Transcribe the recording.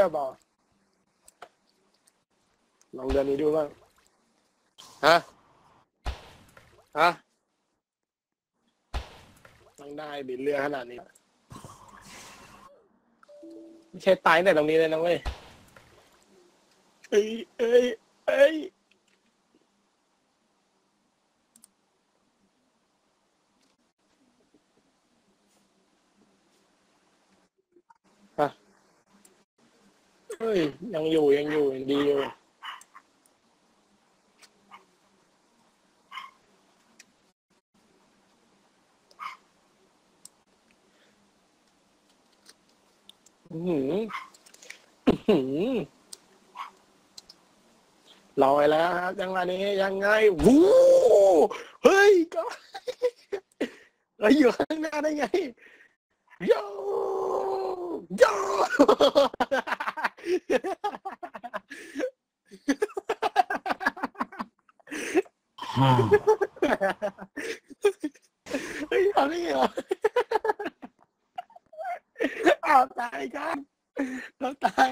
ช่เปล่าลองเดือนนี้ดูบ้าง ฮะ ฮะต้องได้บินเรือขนาดนี้ ไม่ใช่ตายแต่ตรงนี้เลยนะเว้ย เอ้ย เอ้ย เอ้ย เฮ้ยยังอยู่ยังอยู่ยังดีอยู่อื้อหืออื้อหือลอยแล้วครับจังหวะนี้ยังไงวู้เฮ้ยก็เราอยู่ข้างหน้าได้ไงโยโย เฮ้ยทำได้ไงวะอ้าวตายกันเราตาย